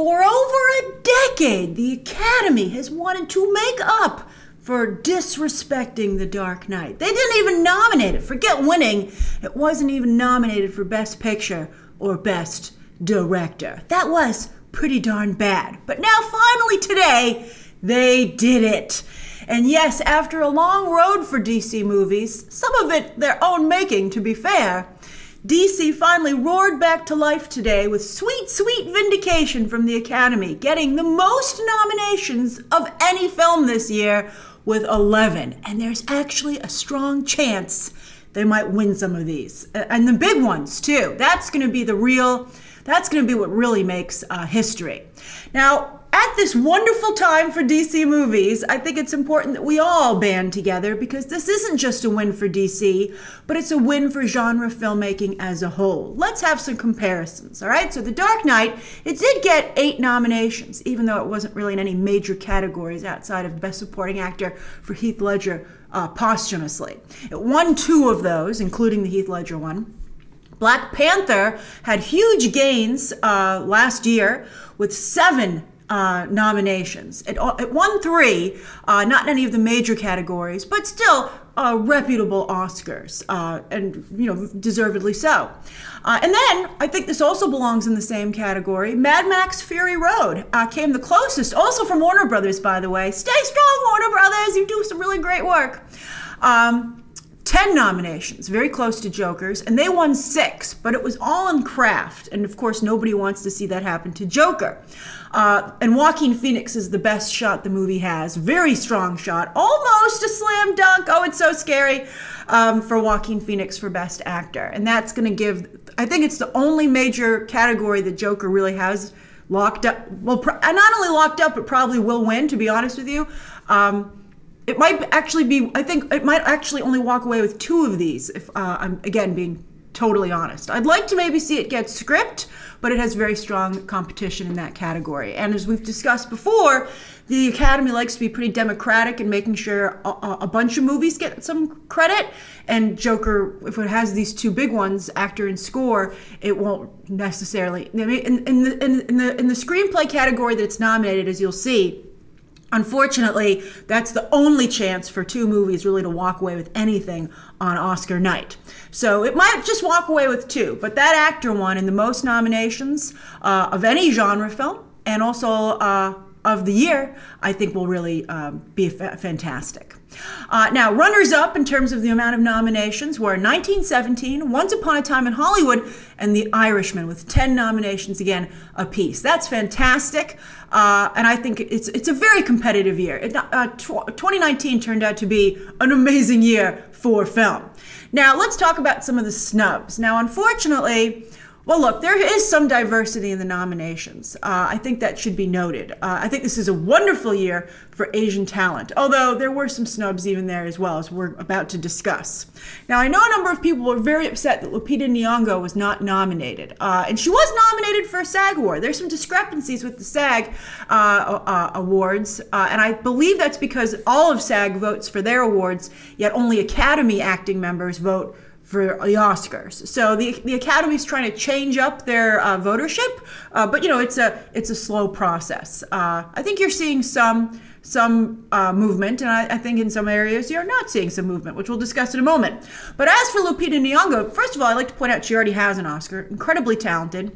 For over a decade, the Academy has wanted to make up for disrespecting The Dark Knight. They didn't even nominate it. Forget winning, it wasn't even nominated for Best Picture or Best Director. That was pretty darn bad. But now, finally, today, they did it. And yes, after a long road for DC movies, some of it their own making, to be fair, DC finally roared back to life today with sweet, sweet vindication from the Academy, getting the most nominations of any film this year with 11. And there's actually a strong chance they might win some of these. And the big ones, too. That's going to be the real, that's going to be what really makes uh, history. Now, at this wonderful time for DC movies, I think it's important that we all band together because this isn't just a win for DC, but it's a win for genre filmmaking as a whole. Let's have some comparisons, all right? So, The Dark Knight, it did get eight nominations, even though it wasn't really in any major categories outside of Best Supporting Actor for Heath Ledger uh, posthumously. It won two of those, including the Heath Ledger one. Black Panther had huge gains uh, last year with seven uh, nominations. It, it won three, uh, not in any of the major categories, but still uh, reputable Oscars, uh, and you know deservedly so. Uh, and then I think this also belongs in the same category. Mad Max: Fury Road uh, came the closest, also from Warner Brothers, by the way. Stay strong, Warner Brothers! You do some really great work. Um, 10 nominations, very close to Joker's, and they won six, but it was all in craft. And of course, nobody wants to see that happen to Joker. Uh, and Joaquin Phoenix is the best shot the movie has. Very strong shot, almost a slam dunk. Oh, it's so scary um, for Joaquin Phoenix for Best Actor. And that's going to give, I think it's the only major category that Joker really has locked up. Well, not only locked up, but probably will win, to be honest with you. Um, it might actually be, I think it might actually only walk away with two of these if uh, I'm, again, being totally honest. I'd like to maybe see it get script, but it has very strong competition in that category. And as we've discussed before, the Academy likes to be pretty democratic in making sure a, a, bunch of movies get some credit. And Joker, if it has these two big ones, actor and score, it won't necessarily. In, in, the, in, in the in the screenplay category that it's nominated, as you'll see, Unfortunately, that's the only chance for two movies really to walk away with anything on Oscar night. So it might just walk away with two, but that actor won in the most nominations uh, of any genre film and also uh, of the year, I think will really um, be fantastic. Uh, now, runners up in terms of the amount of nominations were 1917, Once Upon a Time in Hollywood, and The Irishman with 10 nominations again apiece. That's fantastic, uh, and I think it's it's a very competitive year. It, uh, 2019 turned out to be an amazing year for film. Now, let's talk about some of the snubs. Now, unfortunately, well, look, there is some diversity in the nominations. Uh, I think that should be noted. Uh, I think this is a wonderful year for Asian talent, although there were some snubs even there as well, as we're about to discuss. Now, I know a number of people were very upset that Lupita Nyong'o was not nominated, uh, and she was nominated for a SAG award. There's some discrepancies with the SAG uh, uh, awards, uh, and I believe that's because all of SAG votes for their awards, yet only Academy acting members vote for the Oscars. So the the Academy's trying to change up their uh, votership, uh, but you know it's a it's a slow process. Uh, I think you're seeing some some uh, movement, and I, I, think in some areas you're not seeing some movement, which we'll discuss in a moment. But as for Lupita Nyong'o, first of all, I'd like to point out she already has an Oscar, incredibly talented.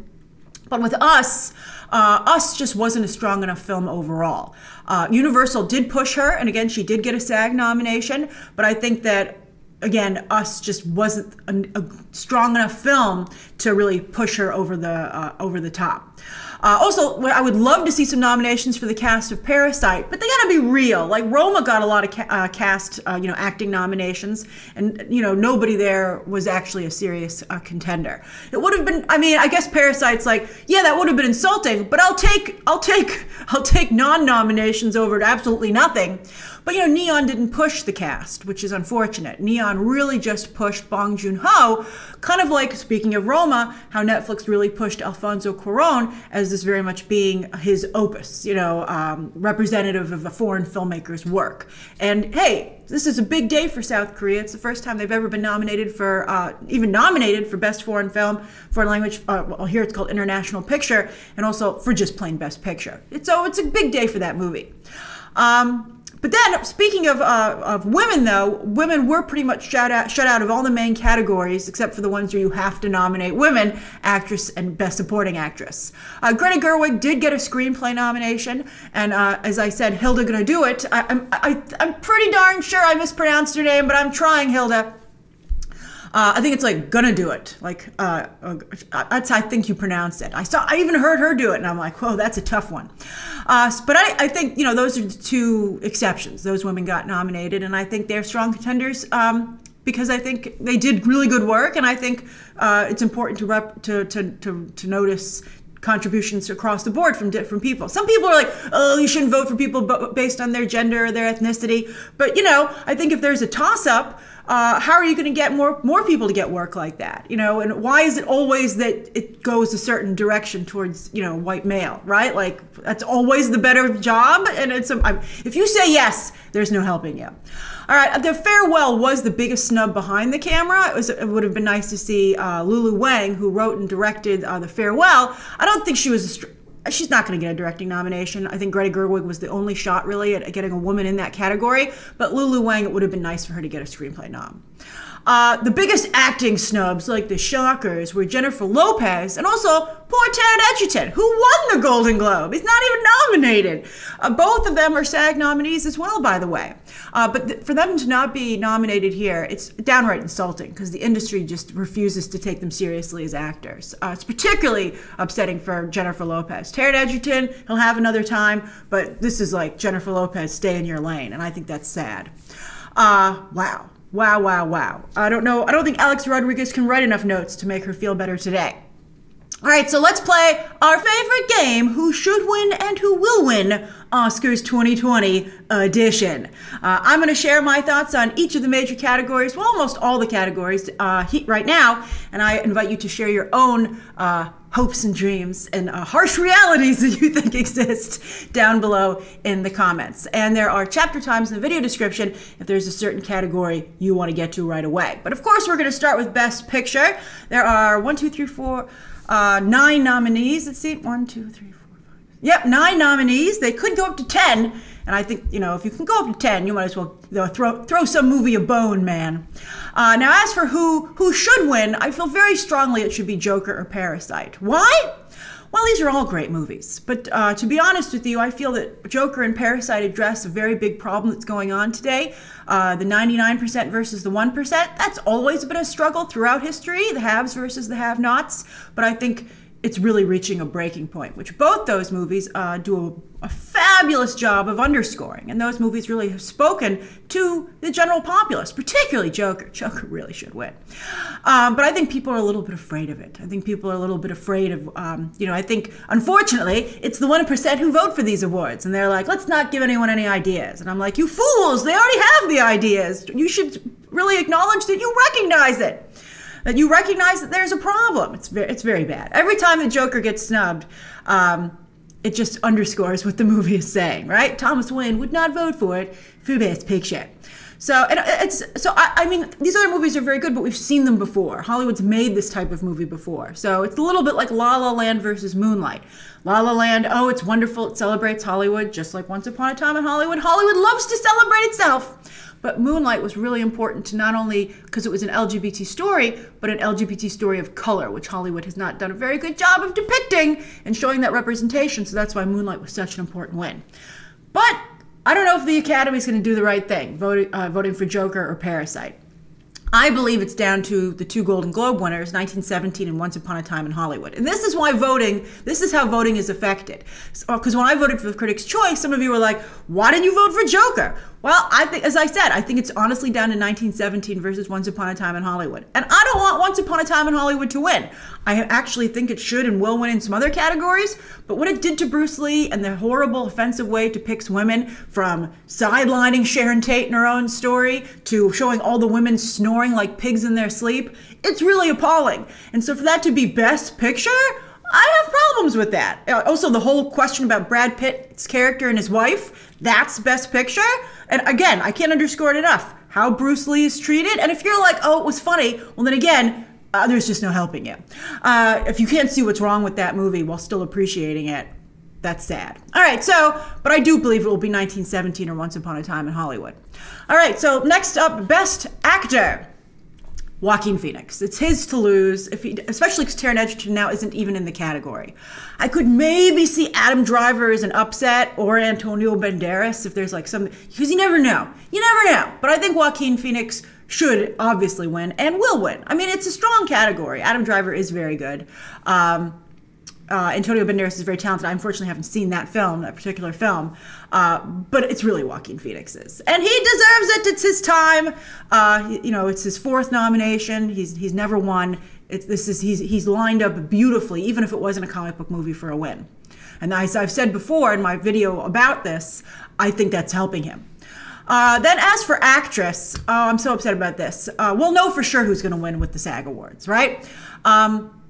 But with us, uh, Us just wasn't a strong enough film overall. Uh, Universal did push her, and again, she did get a SAG nomination, but I think that again, Us just wasn't a, a, strong enough film to really push her over the uh, over the top. Uh, also, I would love to see some nominations for the cast of Parasite, but they got to be real. Like Roma got a lot of ca- uh, cast, uh, you know, acting nominations, and you know nobody there was actually a serious uh, contender. It would have been. I mean, I guess Parasite's like, yeah, that would have been insulting, but I'll take, I'll take, I'll take non-nominations over to absolutely nothing. But you know, Neon didn't push the cast, which is unfortunate. Neon really just pushed Bong Joon Ho, kind of like speaking of Roma, how Netflix really pushed Alfonso Cuarón as this very much being his opus, you know, um, representative of a foreign filmmaker's work. And hey, this is a big day for South Korea. It's the first time they've ever been nominated for, uh, even nominated for Best Foreign Film, Foreign Language. Uh, well, here it's called International Picture, and also for just plain Best Picture. It's, so it's a big day for that movie. Um, but then, speaking of, uh, of women, though, women were pretty much shut out, shut out of all the main categories except for the ones where you have to nominate women, actress and best supporting actress. Uh, Greta Gerwig did get a screenplay nomination, and uh, as I said, Hilda gonna do it. I, I'm, I, I'm pretty darn sure I mispronounced her name, but I'm trying, Hilda. Uh, I think it's like gonna do it. Like uh, uh, that's I think you pronounce it. I saw. I even heard her do it, and I'm like, whoa, that's a tough one. Uh, but I, I, think you know those are the two exceptions. Those women got nominated, and I think they're strong contenders. Um, because I think they did really good work, and I think uh, it's important to, rep, to, to, to, to notice contributions across the board from different people. Some people are like, oh, you shouldn't vote for people based on their gender or their ethnicity. But, you know, I think if there's a toss up, uh, how are you going to get more more people to get work like that? You know, and why is it always that it goes a certain direction towards you know white male, right? Like that's always the better job, and it's a, I'm, if you say yes, there's no helping you. All right, the farewell was the biggest snub behind the camera. It was it would have been nice to see uh, Lulu Wang, who wrote and directed uh, the farewell. I don't think she was a she's not going to get a directing nomination. I think Greta Gerwig was the only shot really at getting a woman in that category. But Lulu Wang, it would have been nice for her to get a screenplay nom. Uh, the biggest acting snubs, like the shockers, were Jennifer Lopez and also poor Taron Egerton, who won the Golden Globe. He's not even nominated. Uh, both of them are SAG nominees as well, by the way. Uh, but th- for them to not be nominated here, it's downright insulting because the industry just refuses to take them seriously as actors. Uh, it's particularly upsetting for Jennifer Lopez. Taron Egerton, he'll have another time, but this is like Jennifer Lopez, stay in your lane, and I think that's sad. Uh, wow. Wow, wow, wow. I don't know. I don't think Alex Rodriguez can write enough notes to make her feel better today. All right, so let's play our favorite game Who Should Win and Who Will Win Oscars 2020 edition. Uh, I'm going to share my thoughts on each of the major categories, well, almost all the categories uh, right now, and I invite you to share your own uh, hopes and dreams and uh, harsh realities that you think exist down below in the comments. And there are chapter times in the video description if there's a certain category you want to get to right away. But of course, we're going to start with Best Picture. There are one, two, three, four, uh, nine nominees. Let's see, one, two, three, four, five. Yep, nine nominees. They could go up to 10. And I think, you know, if you can go up to 10, you might as well throw, throw some movie a bone, man. Uh, now, as for who, who should win, I feel very strongly it should be Joker or Parasite. Why? Well, these are all great movies. But uh, to be honest with you, I feel that Joker and Parasite address a very big problem that's going on today. Uh, the 99% versus the 1%, that's always been a struggle throughout history, the haves versus the have nots. But I think it's really reaching a breaking point, which both those movies uh, do a, a, fabulous job of underscoring. And those movies really have spoken to the general populace, particularly Joker. Joker really should win. Um, but I think people are a little bit afraid of it. I think people are a little bit afraid of, um, you know, I think unfortunately it's the 1% who vote for these awards. And they're like, let's not give anyone any ideas. And I'm like, you fools, they already have the ideas. You should really acknowledge that you recognize it that you recognize that there's a problem. It's very, it's very bad. Every time the Joker gets snubbed, um, it just underscores what the movie is saying, right? Thomas Wayne would not vote for it for Best Picture. So and it's so I, I, mean these other movies are very good, but we've seen them before. Hollywood's made this type of movie before, so it's a little bit like La La Land versus Moonlight. La La Land, oh, it's wonderful. It celebrates Hollywood, just like Once Upon a Time in Hollywood. Hollywood loves to celebrate itself. But Moonlight was really important to not only because it was an LGBT story, but an LGBT story of color, which Hollywood has not done a very good job of depicting and showing that representation. So that's why Moonlight was such an important win. But I don't know if the Academy is going to do the right thing, voting, uh, voting for Joker or Parasite. I believe it's down to the two Golden Globe winners, 1917 and Once Upon a Time in Hollywood. And this is why voting, this is how voting is affected. Because when I voted for the Critics' Choice, some of you were like, why didn't you vote for Joker? Well, I think, as I said, I think it's honestly down to 1917 versus Once Upon a Time in Hollywood. And I don't want Once Upon a Time in Hollywood to win. I actually think it should and will win in some other categories. But what it did to Bruce Lee and the horrible, offensive way it depicts women, from sidelining Sharon Tate in her own story to showing all the women snoring like pigs in their sleep, it's really appalling. And so for that to be Best Picture, I have problems with that. Uh, also, the whole question about Brad Pitt's character and his wife, that's Best Picture. And again, I can't underscore it enough how Bruce Lee is treated. And if you're like, oh, it was funny, well, then again, uh, there's just no helping you. Uh, if you can't see what's wrong with that movie while still appreciating it, that's sad. All right, so, but I do believe it will be 1917 or Once Upon a Time in Hollywood. All right, so next up, Best Actor. Joaquin Phoenix. It's his to lose, if he, especially because Taron Egerton now isn't even in the category. I could maybe see Adam Driver as an upset or Antonio Banderas if there's like some, because you never know. You never know. But I think Joaquin Phoenix should obviously win and will win. I mean, it's a strong category. Adam Driver is very good. Um, uh, Antonio Banderas is very talented. I unfortunately haven't seen that film, that particular film, uh, but it's really Joaquin Phoenix's, and he deserves it. It's his time. Uh, you know, it's his fourth nomination. He's he's never won. It's, this is he's he's lined up beautifully, even if it wasn't a comic book movie for a win. And as I've said before in my video about this, I think that's helping him. Uh, then, as for actress, oh, I'm so upset about this. Uh, we'll know for sure who's going to win with the SAG Awards, right? Um,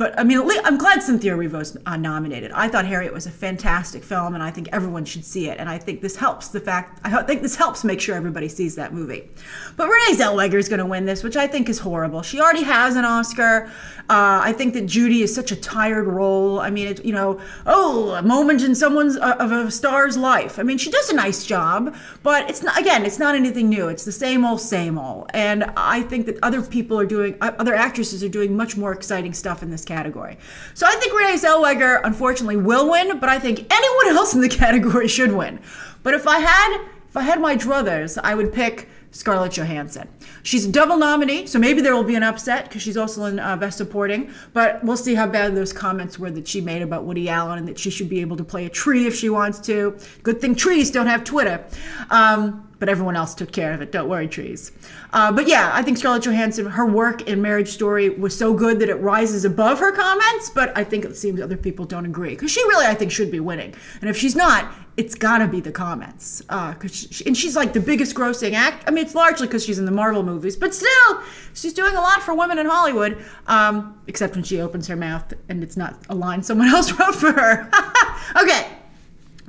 but I mean, I'm glad Cynthia Erivo's uh, nominated. I thought Harriet was a fantastic film, and I think everyone should see it. And I think this helps the fact, I think this helps make sure everybody sees that movie. But Renee Zellweger is going to win this, which I think is horrible. She already has an Oscar. Uh, I think that Judy is such a tired role. I mean, it, you know, oh, a moment in someone's uh, of a star's life. I mean, she does a nice job, but it's not. Again, it's not anything new. It's the same old, same old. And I think that other people are doing, uh, other actresses are doing much more exciting stuff in this category. So I think Renee Zellweger, unfortunately, will win, but I think anyone else in the category should win. But if I had, if I had my druthers, I would pick Scarlett Johansson. She's a double nominee, so maybe there will be an upset because she's also in uh, Best Supporting. But we'll see how bad those comments were that she made about Woody Allen and that she should be able to play a tree if she wants to. Good thing trees don't have Twitter. Um, but everyone else took care of it. Don't worry, trees. Uh, but yeah, I think Scarlett Johansson, her work in Marriage Story was so good that it rises above her comments. But I think it seems other people don't agree because she really, I think, should be winning. And if she's not, it's got to be the comments. Uh, cause she, and she's like the biggest grossing act. I mean, it's largely because she's in the Marvel movies, but still, she's doing a lot for women in Hollywood. Um, except when she opens her mouth and it's not a line someone else wrote for her. okay.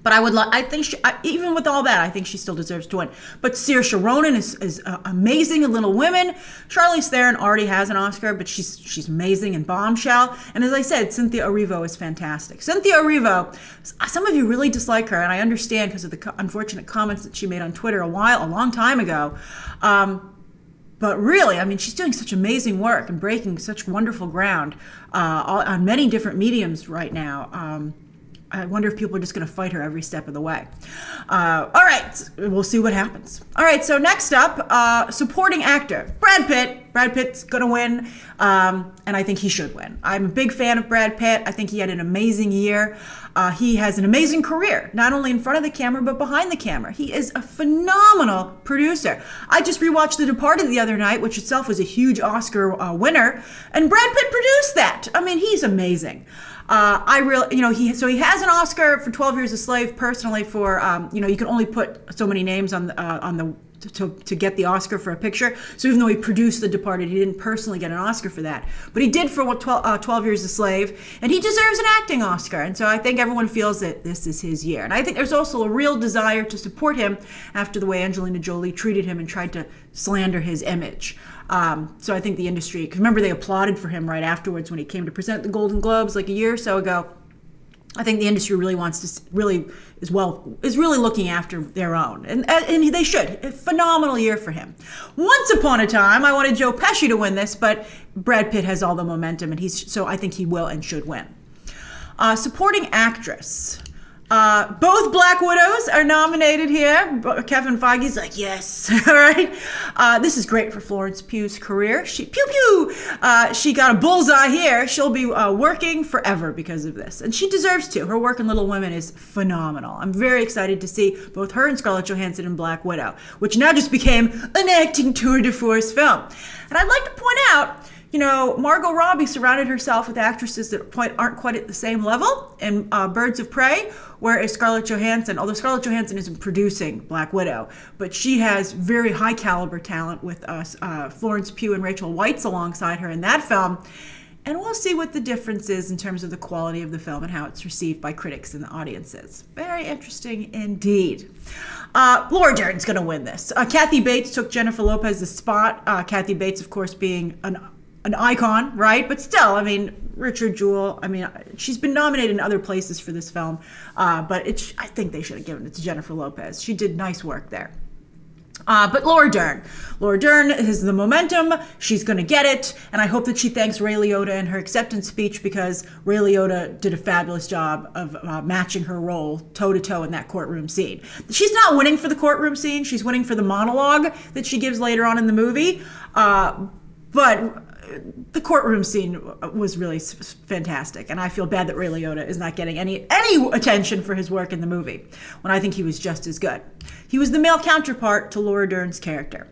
But I would like, I think she, I, even with all that, I think she still deserves to win. But Saoirse Ronan is, is uh, amazing in Little Women. Charlize Theron already has an Oscar, but she's she's amazing in Bombshell. And as I said, Cynthia Erivo is fantastic. Cynthia Erivo, some of you really dislike her, and I understand because of the co- unfortunate comments that she made on Twitter a while, a long time ago. Um, but really, I mean, she's doing such amazing work and breaking such wonderful ground uh, on many different mediums right now. Um, I wonder if people are just going to fight her every step of the way. Uh, all right, we'll see what happens. All right, so next up, uh, supporting actor Brad Pitt. Brad Pitt's going to win, um, and I think he should win. I'm a big fan of Brad Pitt. I think he had an amazing year. Uh, he has an amazing career, not only in front of the camera, but behind the camera. He is a phenomenal producer. I just rewatched The Departed the other night, which itself was a huge Oscar uh, winner, and Brad Pitt produced that. I mean, he's amazing. Uh, I really, you know, he so he has an Oscar for 12 Years a Slave personally for, um, you know, you can only put so many names on uh, on the to, to get the Oscar for a picture. So even though he produced The Departed, he didn't personally get an Oscar for that. But he did for what 12, uh, 12 Years a Slave, and he deserves an acting Oscar. And so I think everyone feels that this is his year. And I think there's also a real desire to support him after the way Angelina Jolie treated him and tried to slander his image. Um, so I think the industry, because remember they applauded for him right afterwards when he came to present the Golden Globes like a year or so ago. I think the industry really wants to really is well is really looking after their own, and and they should. A phenomenal year for him. Once upon a time, I wanted Joe Pesci to win this, but Brad Pitt has all the momentum, and he's so I think he will and should win. Uh, supporting actress. Uh, both Black Widows are nominated here. Kevin Feige's like, yes, all right. Uh, this is great for Florence Pugh's career. She pew pew. Uh, she got a bullseye here. She'll be uh, working forever because of this, and she deserves to. Her work in Little Women is phenomenal. I'm very excited to see both her and Scarlett Johansson in Black Widow, which now just became an acting tour de force film. And I'd like to point out you know, Margot Robbie surrounded herself with actresses that aren't quite at the same level in uh, Birds of Prey, whereas Scarlett Johansson, although Scarlett Johansson isn't producing Black Widow, but she has very high caliber talent with uh, Florence Pugh and Rachel Weisz alongside her in that film. and we'll see what the difference is in terms of the quality of the film and how it's received by critics and the audiences. Very interesting indeed. Uh, Laura Dern's going to win this. Uh, Kathy Bates took Jennifer Lopez's spot. Uh, Kathy Bates, of course, being an an icon, right? But still, I mean, Richard Jewell. I mean, she's been nominated in other places for this film, uh, but it's. I think they should have given it to Jennifer Lopez. She did nice work there. Uh, but Laura Dern. Laura Dern has the momentum. She's going to get it. And I hope that she thanks Ray Liotta in her acceptance speech because Ray Liotta did a fabulous job of uh, matching her role toe to toe in that courtroom scene. She's not winning for the courtroom scene, she's winning for the monologue that she gives later on in the movie. Uh, but the courtroom scene was really fantastic, and I feel bad that Ray Liotta is not getting any any attention for his work in the movie when I think he was just as good. He was the male counterpart to Laura Dern's character.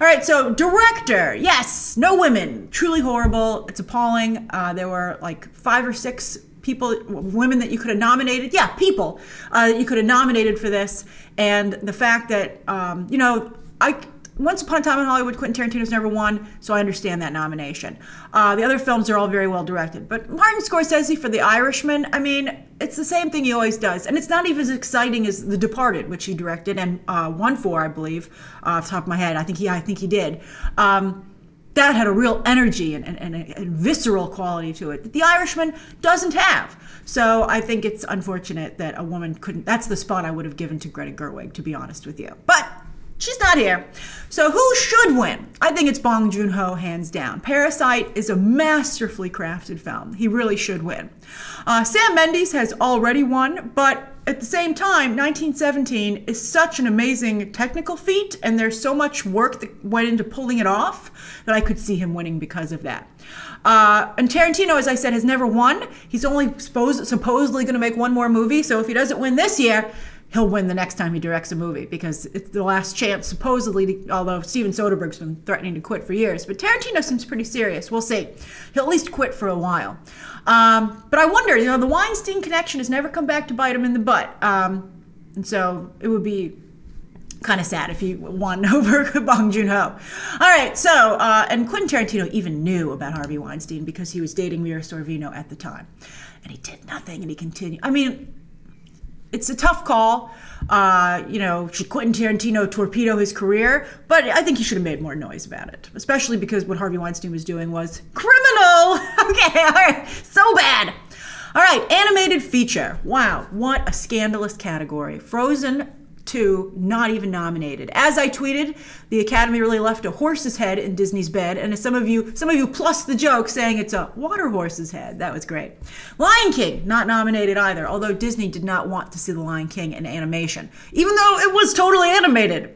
All right, so director, yes, no women, truly horrible. It's appalling. Uh, there were like five or six people, women that you could have nominated. Yeah, people uh, you could have nominated for this, and the fact that um, you know I once Upon a Time in Hollywood, Quentin Tarantino's never won, so I understand that nomination. Uh, the other films are all very well directed. But Martin Scorsese for The Irishman, I mean, it's the same thing he always does. And it's not even as exciting as The Departed, which he directed and uh, won for, I believe, uh, off the top of my head. I think he, I think he did. Um, that had a real energy and, and, and, and visceral quality to it that The Irishman doesn't have. So I think it's unfortunate that a woman couldn't. That's the spot I would have given to Greta Gerwig, to be honest with you. But She's not here. So who should win? I think it's Bong Joon-ho, hands down. Parasite is a masterfully crafted film. He really should win. Uh, Sam Mendes has already won, but at the same time, 1917 is such an amazing technical feat, and there's so much work that went into pulling it off that I could see him winning because of that. Uh, and Tarantino, as I said, has never won. He's only supposed, supposedly going to make one more movie, so if he doesn't win this year, he'll win the next time he directs a movie because it's the last chance, supposedly, to, although Steven Soderbergh's been threatening to quit for years. But Tarantino seems pretty serious. We'll see. He'll at least quit for a while. Um, but I wonder, you know, the Weinstein connection has never come back to bite him in the butt. Um, and so it would be kind of sad if he won over Bong Joon Ho. All right, so uh, and Quentin Tarantino even knew about Harvey Weinstein because he was dating Mira Sorvino at the time, and he did nothing, and he continued. I mean, it's a tough call. Uh, you know, should Quentin Tarantino torpedo his career? But I think he should have made more noise about it, especially because what Harvey Weinstein was doing was criminal. okay, all right, so bad. All right, animated feature. Wow, what a scandalous category. Frozen 2 not even nominated. As I tweeted, the Academy really left a horse's head in Disney's bed, and some of you, some of you plus the joke saying it's a water horse's head. That was great. Lion King not nominated either, although Disney did not want to see the Lion King in animation, even though it was totally animated.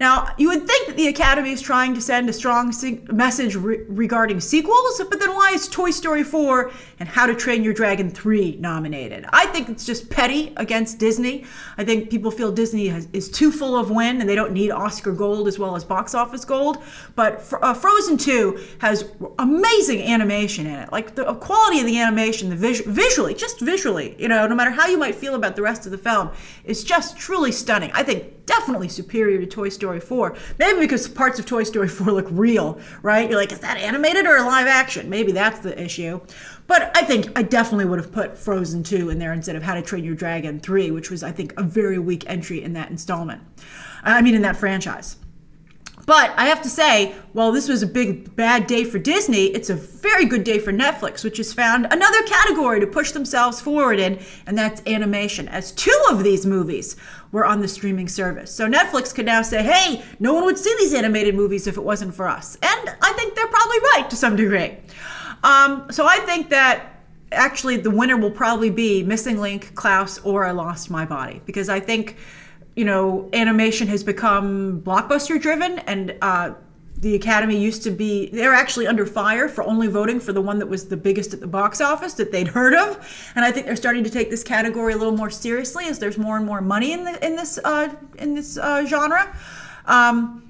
Now, you would think that the Academy is trying to send a strong message re- regarding sequels, but then why is Toy Story 4 and How to Train Your Dragon 3 nominated? I think it's just petty against Disney. I think people feel Disney has, is too full of win and they don't need Oscar gold as well as box office gold. But uh, Frozen 2 has amazing animation in it. Like the quality of the animation, the vis- visually, just visually, you know, no matter how you might feel about the rest of the film, is just truly stunning. I think definitely superior to Toy Story 4. Maybe because parts of Toy Story 4 look real, right? You're like, is that animated or live action? Maybe that's the issue. But I think I definitely would have put Frozen 2 in there instead of How to Train Your Dragon 3, which was, I think, a very weak entry in that installment. I mean, in that franchise. But I have to say, while this was a big bad day for Disney, it's a very good day for Netflix, which has found another category to push themselves forward in, and that's animation, as two of these movies were on the streaming service. So Netflix could now say, hey, no one would see these animated movies if it wasn't for us. And I think they're probably right to some degree. Um, so I think that actually the winner will probably be Missing Link, Klaus, or I Lost My Body, because I think you know, animation has become blockbuster driven, and uh, the Academy used to be, they're actually under fire for only voting for the one that was the biggest at the box office that they'd heard of. And I think they're starting to take this category a little more seriously as there's more and more money in, the, in this, uh, in this uh, genre. Um,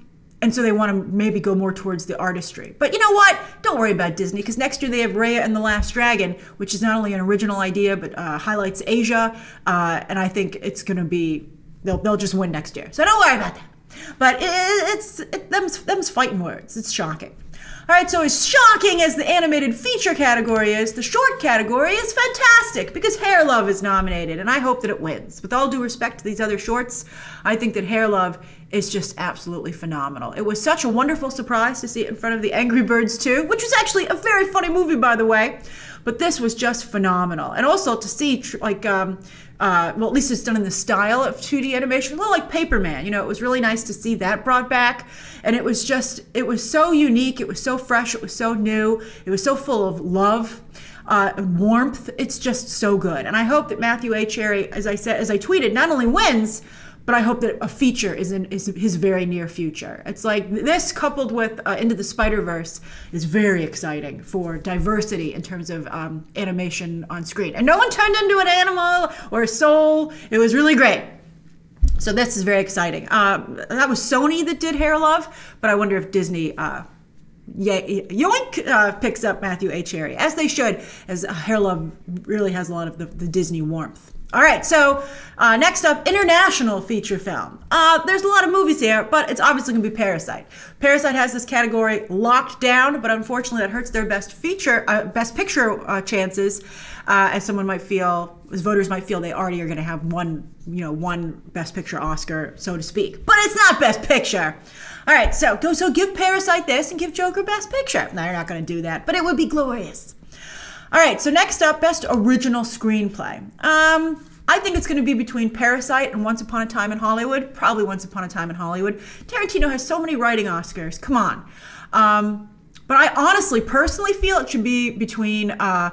and so they want to maybe go more towards the artistry. But you know what? Don't worry about Disney because next year they have Raya and the Last Dragon, which is not only an original idea but uh, highlights Asia. Uh, and I think it's going to be They'll, they'll just win next year. So don't worry about that. But it, it's it, them's, them's fighting words. It's shocking. All right, so as shocking as the animated feature category is, the short category is fantastic because Hair Love is nominated, and I hope that it wins. With all due respect to these other shorts, I think that Hair Love is just absolutely phenomenal. It was such a wonderful surprise to see it in front of the Angry Birds 2, which was actually a very funny movie, by the way. But this was just phenomenal, and also to see like um, uh, well, at least it's done in the style of 2D animation, a little like Paperman. You know, it was really nice to see that brought back. And it was just, it was so unique. It was so fresh. It was so new. It was so full of love. Uh, and warmth. It's just so good, and I hope that Matthew A. Cherry, as I said, as I tweeted, not only wins, but I hope that a feature is in is his very near future. It's like this coupled with uh, Into the Spider Verse is very exciting for diversity in terms of um, animation on screen. And no one turned into an animal or a soul. It was really great. So this is very exciting. Uh, that was Sony that did Hair Love, but I wonder if Disney. Uh, yeah, Yoink uh, picks up Matthew A. Cherry, as they should, as Hair Love really has a lot of the, the Disney warmth. All right, so uh, next up, international feature film. Uh, there's a lot of movies here, but it's obviously going to be Parasite. Parasite has this category locked down, but unfortunately, that hurts their best feature, uh, best picture uh, chances, uh, as someone might feel, as voters might feel, they already are going to have one, you know, one best picture Oscar, so to speak. But it's not best picture. All right, so go, so give Parasite this and give Joker best picture. No, you're not going to do that, but it would be glorious. All right, so next up, best original screenplay. Um, I think it's going to be between Parasite and Once Upon a Time in Hollywood. Probably Once Upon a Time in Hollywood. Tarantino has so many writing Oscars. Come on. Um, but I honestly, personally feel it should be between uh,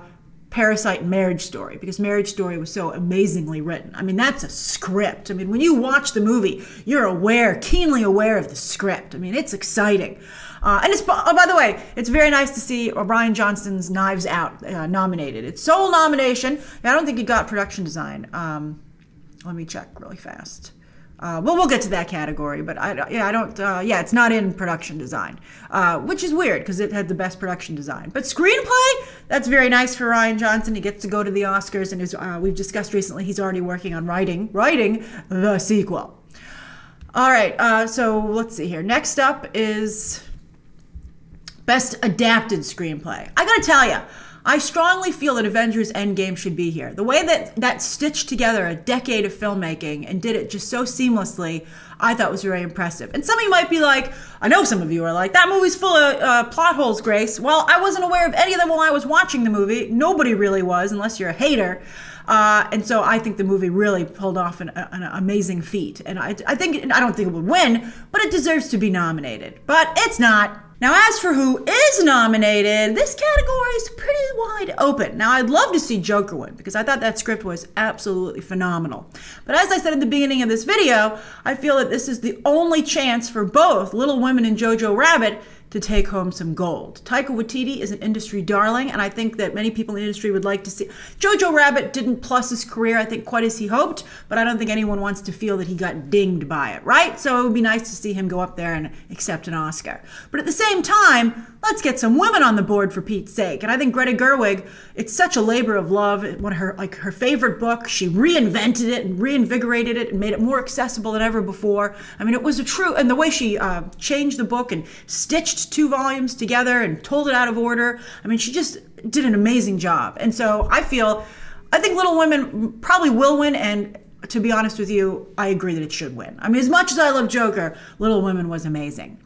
Parasite and Marriage Story because Marriage Story was so amazingly written. I mean, that's a script. I mean, when you watch the movie, you're aware, keenly aware of the script. I mean, it's exciting. Uh, and it's oh, by the way, it's very nice to see Rian Johnson's Knives Out uh, nominated. It's sole nomination. I don't think he got production design. Um, let me check really fast. Uh, well, we'll get to that category, but I, yeah, I don't. Uh, yeah, it's not in production design, uh, which is weird because it had the best production design. But screenplay, that's very nice for Rian Johnson. He gets to go to the Oscars, and uh, we've discussed recently he's already working on writing writing the sequel. All right, uh, so let's see here. Next up is Best Adapted Screenplay. I gotta tell you, I strongly feel that Avengers Endgame should be here. The way that that stitched together a decade of filmmaking and did it just so seamlessly, I thought was very impressive. And some of you might be like, I know some of you are like, that movie's full of uh, plot holes, Grace. Well, I wasn't aware of any of them while I was watching the movie. Nobody really was, unless you're a hater. Uh, and so I think the movie really pulled off an, an amazing feat. And I, I think, I don't think it would win, but it deserves to be nominated. But it's not. Now, as for who is nominated, this category is pretty wide open. Now, I'd love to see Joker win because I thought that script was absolutely phenomenal. But as I said at the beginning of this video, I feel that this is the only chance for both Little Women and Jojo Rabbit to take home some gold. Taika Waititi is an industry darling, and I think that many people in the industry would like to see. Jojo Rabbit didn't plus his career, I think, quite as he hoped, but I don't think anyone wants to feel that he got dinged by it, right? So it would be nice to see him go up there and accept an Oscar. But at the same time, let's get some women on the board for Pete's sake. And I think Greta Gerwig, it's such a labor of love. One of her like her favorite book, she reinvented it and reinvigorated it and made it more accessible than ever before. I mean, it was a true and the way she uh, changed the book and stitched two volumes together and told it out of order. I mean, she just did an amazing job. And so I feel, I think Little Women probably will win. And to be honest with you, I agree that it should win. I mean, as much as I love Joker, Little Women was amazing.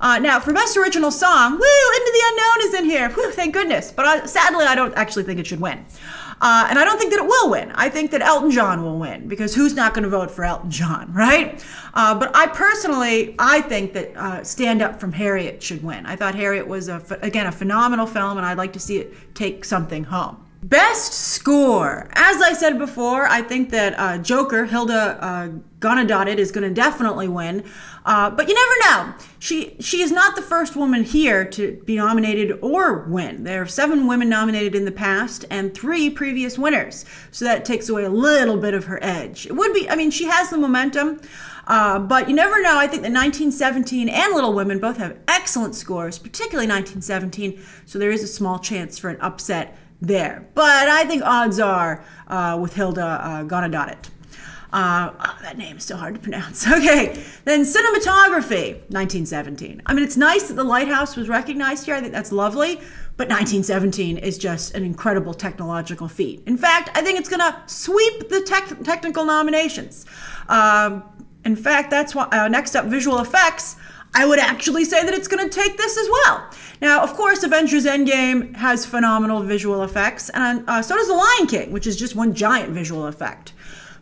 Uh, now, for Best Original Song, woo, Into the Unknown is in here. Woo, thank goodness. But I, sadly, I don't actually think it should win. Uh, and I don't think that it will win. I think that Elton John will win because who's not going to vote for Elton John, right? Uh, but I personally, I think that uh, Stand Up from Harriet should win. I thought Harriet was, a, again, a phenomenal film, and I'd like to see it take something home. Best score. As I said before, I think that uh, Joker, Hilda uh, Guðnadóttir, is going to definitely win. Uh, but you never know. She she is not the first woman here to be nominated or win. There are seven women nominated in the past and three previous winners. So that takes away a little bit of her edge. It would be. I mean, she has the momentum. Uh, but you never know. I think that 1917 and Little Women both have excellent scores, particularly 1917. So there is a small chance for an upset there. But I think odds are uh, with Hilda uh, Guðnadóttir. Uh, oh, that name is so hard to pronounce. Okay, then cinematography, 1917. I mean, it's nice that the lighthouse was recognized here. I think that's lovely. But 1917 is just an incredible technological feat. In fact, I think it's going to sweep the tech- technical nominations. Um, in fact, that's why uh, next up, visual effects. I would actually say that it's going to take this as well. Now, of course, Avengers Endgame has phenomenal visual effects, and uh, so does The Lion King, which is just one giant visual effect.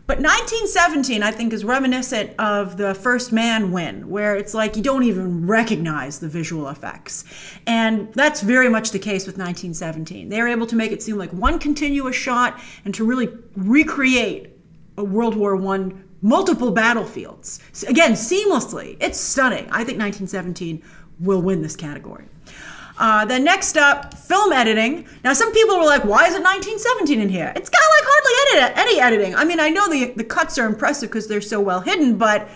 But 1917, I think, is reminiscent of the First Man win, where it's like you don't even recognize the visual effects. And that's very much the case with 1917. They were able to make it seem like one continuous shot and to really recreate a World War I multiple battlefields. Again, seamlessly. It's stunning. I think 1917 will win this category. Uh, then next up, film editing. Now, some people were like, why is it 1917 in here? It's got like hardly edit- any editing. I mean, I know the, the cuts are impressive because they're so well hidden, but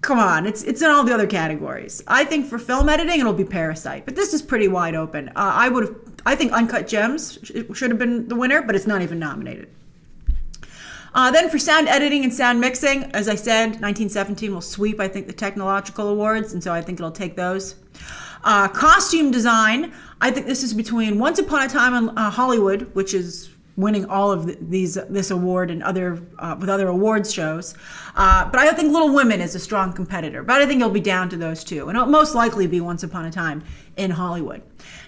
come on, it's, it's in all the other categories. I think for film editing, it'll be Parasite, but this is pretty wide open. Uh, I would have, I think Uncut Gems should have been the winner, but it's not even nominated. Uh, then for sound editing and sound mixing, as I said, 1917 will sweep, I think, the technological awards, and so I think it'll take those. Uh, costume design, I think this is between Once Upon a Time in uh, Hollywood, which is winning all of the, these this award and other uh, with other awards shows. Uh, but I think Little Women is a strong competitor. But I think it'll be down to those two, and it'll most likely be Once Upon a Time in Hollywood.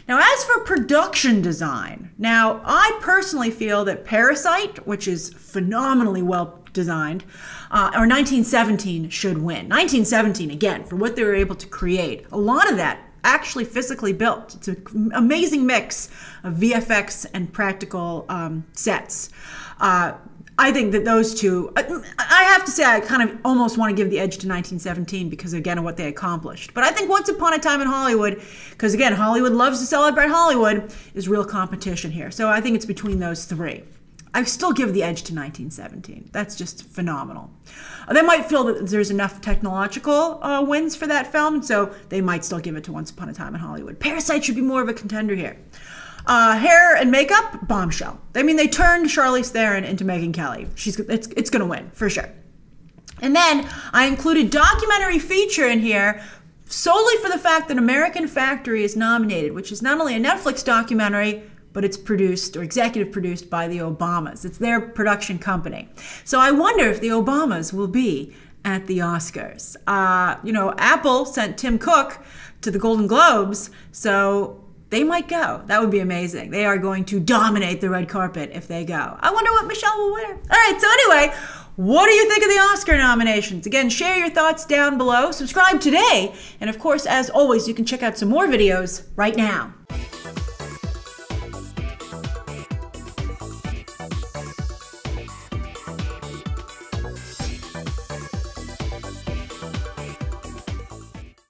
Now, as for production design, now I personally feel that Parasite, which is phenomenally well designed, uh, or 1917 should win. 1917 again for what they were able to create. A lot of that actually physically built. It's an amazing mix of VFX and practical um, sets. Uh, I think that those two, I have to say, I kind of almost want to give the edge to 1917 because, again, of what they accomplished. But I think Once Upon a Time in Hollywood, because, again, Hollywood loves to celebrate Hollywood, is real competition here. So I think it's between those three. I still give the edge to 1917. That's just phenomenal. They might feel that there's enough technological uh, wins for that film, so they might still give it to Once Upon a Time in Hollywood. Parasite should be more of a contender here. Uh, hair and makeup, bombshell. I mean, they turned Charlize Theron into Megyn Kelly. She's it's it's going to win for sure. And then I included documentary feature in here solely for the fact that American Factory is nominated, which is not only a Netflix documentary but it's produced or executive produced by the Obamas. It's their production company. So I wonder if the Obamas will be at the Oscars. Uh, you know, Apple sent Tim Cook to the Golden Globes, so they might go. That would be amazing. They are going to dominate the red carpet if they go. I wonder what Michelle will wear. All right, so anyway, what do you think of the Oscar nominations? Again, share your thoughts down below. Subscribe today. And of course, as always, you can check out some more videos right now.